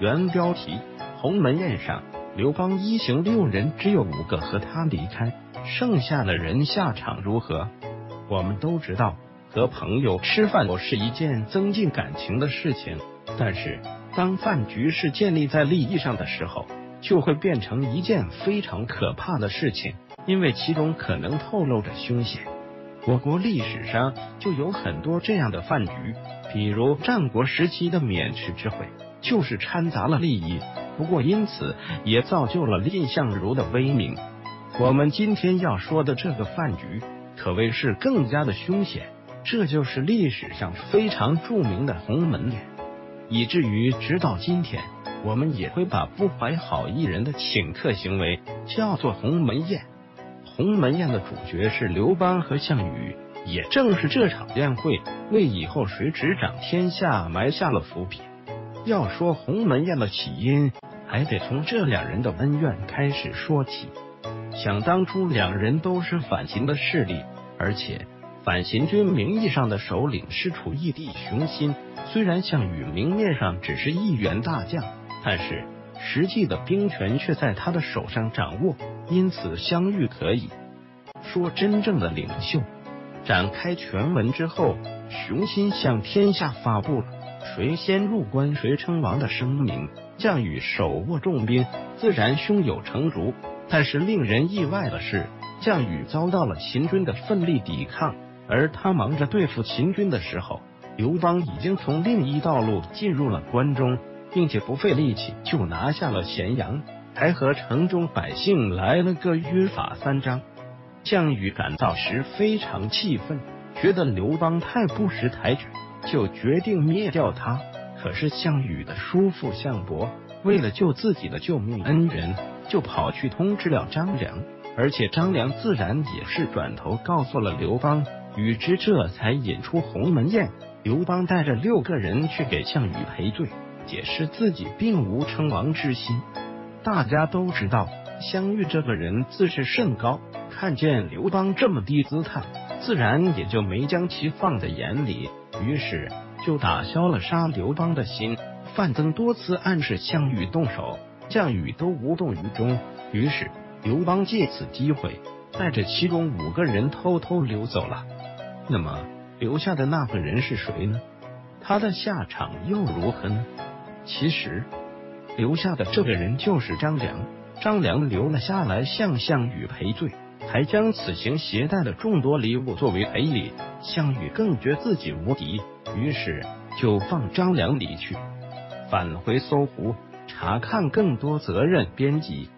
原标题：鸿门宴上，刘邦一行六人只有五个和他离开，剩下的人下场如何？我们都知道，和朋友吃饭是一件增进感情的事情，但是当饭局是建立在利益上的时候，就会变成一件非常可怕的事情，因为其中可能透露着凶险。我国历史上就有很多这样的饭局。比如战国时期的渑池之会，就是掺杂了利益，不过因此也造就了蔺相如的威名。我们今天要说的这个饭局，可谓是更加的凶险，这就是历史上非常著名的鸿门宴，以至于直到今天，我们也会把不怀好意人的请客行为叫做鸿门宴。鸿门宴的主角是刘邦和项羽。也正是这场宴会，为以后谁执掌天下埋下了伏笔。要说鸿门宴的起因，还得从这两人的恩怨开始说起。想当初，两人都是反秦的势力，而且反秦军名义上的首领是楚义帝熊心。虽然项羽明面上只是一员大将，但是实际的兵权却在他的手上掌握，因此相遇可以说真正的领袖。展开全文之后，熊心向天下发布了谁先入关谁称王的声明。项羽手握重兵，自然胸有成竹。但是令人意外的是，项羽遭到了秦军的奋力抵抗。而他忙着对付秦军的时候，刘邦已经从另一道路进入了关中，并且不费力气就拿下了咸阳，还和城中百姓来了个约法三章。项羽感到时非常气愤，觉得刘邦太不识抬举，就决定灭掉他。可是项羽的叔父项伯为了救自己的救命恩人，就跑去通知了张良，而且张良自然也是转头告诉了刘邦。与之这才引出鸿门宴。刘邦带着六个人去给项羽赔罪，解释自己并无称王之心。大家都知道，项羽这个人自视甚高。看见刘邦这么低姿态，自然也就没将其放在眼里，于是就打消了杀刘邦的心。范增多次暗示项羽动手，项羽都无动于衷。于是刘邦借此机会，带着其中五个人偷偷溜走了。那么留下的那个人是谁呢？他的下场又如何呢？其实留下的这个人就是张良。张良留了下来，向项羽赔罪。还将此行携带的众多礼物作为赔礼，项羽更觉自己无敌，于是就放张良离去，返回搜狐查看更多责任编辑。